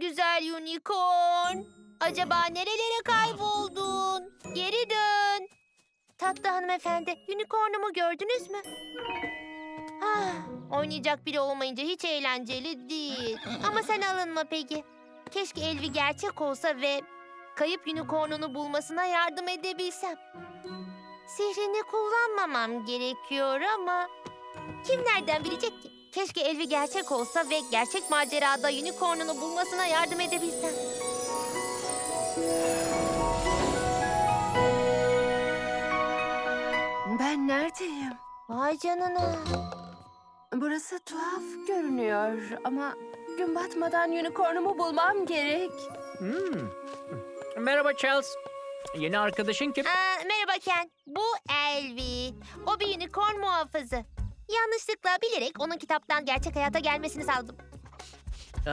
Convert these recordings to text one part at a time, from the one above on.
Güzel unicorn. Acaba nerelere kayboldun? Geri dön. Tatlı hanımefendi, unicornumu gördünüz mü? Ah, oynayacak biri olmayınca hiç eğlenceli değil. Ama sen alınma peki. Keşke Elvi gerçek olsa ve kayıp unicornunu bulmasına yardım edebilsem. Sihrini kullanmamam gerekiyor ama kim nereden bilecek ki? Keşke Elvi gerçek olsa ve gerçek macerada unicornunu bulmasına yardım edebilsem. Ben neredeyim? Vay canına. Burası tuhaf görünüyor ama gün batmadan unicornumu bulmam gerek. Hmm. Merhaba Charles. Yeni arkadaşın kim? Aa, merhaba Ken. Bu Elvi. O bir unicorn muhafızı. Yanlışlıkla bilerek onun kitaptan gerçek hayata gelmesini sağladım. Ee,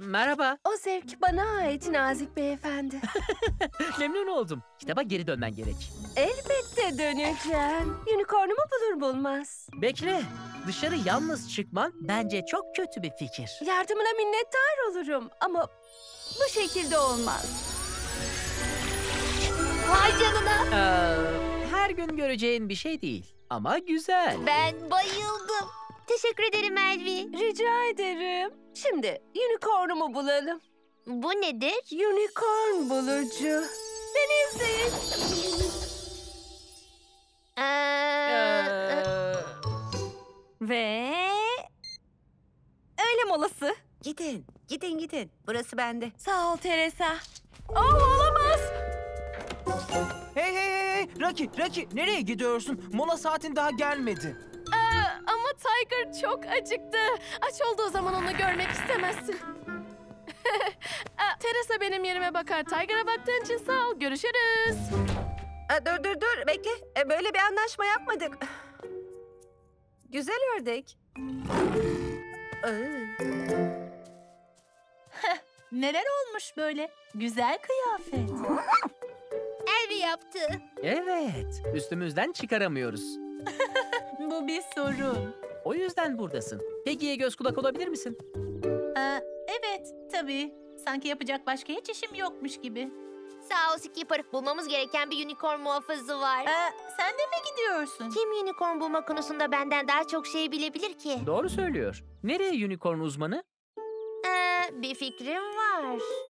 merhaba. O zevk bana ait Nazik Beyefendi. Memnun oldum. Kitaba geri dönmen gerek. Elbette döneceğim. Unicornumu bulur bulmaz. Bekle. Dışarı yalnız çıkman bence çok kötü bir fikir. Yardımına minnettar olurum ama bu şekilde olmaz. Vay canına. Ee, her gün göreceğin bir şey değil. Ama güzel. Ben bayıldım. Teşekkür ederim Elvi. Rica ederim. Şimdi unicornumu bulalım. Bu nedir? Unicorn bulucu. Beni izleyin. Ee, Ee, Ve... Öğle molası. Gidin, gidin gidin. Burası bende. Sağ ol Teresa. Oh olamaz. Rocky, Rocky nereye gidiyorsun? Mola saatin daha gelmedi. Ama Tiger çok acıktı. Aç olduğu zaman onu görmek istemezsin. Aa, Teresa benim yerime bakar. Tiger'a baktığın için sağ ol. Görüşürüz. Aa, dur dur dur bekle. E, böyle bir anlaşma yapmadık. Güzel ördek. Aa, Neler olmuş böyle? Güzel kıyafet. Yaptı. evet. Üstümüzden çıkaramıyoruz. Bu bir sorun. O yüzden buradasın. Peggy'ye göz kulak olabilir misin? Aa, evet, tabii. Sanki yapacak başka hiç işim yokmuş gibi. Sağ ol Skipper. Bulmamız gereken bir unicorn muhafızı var. Aa, sen de mi gidiyorsun? Kim unicorn bulma konusunda benden daha çok şey bilebilir ki? Doğru söylüyor. Nereye unicorn uzmanı? Ee, bir fikrim var.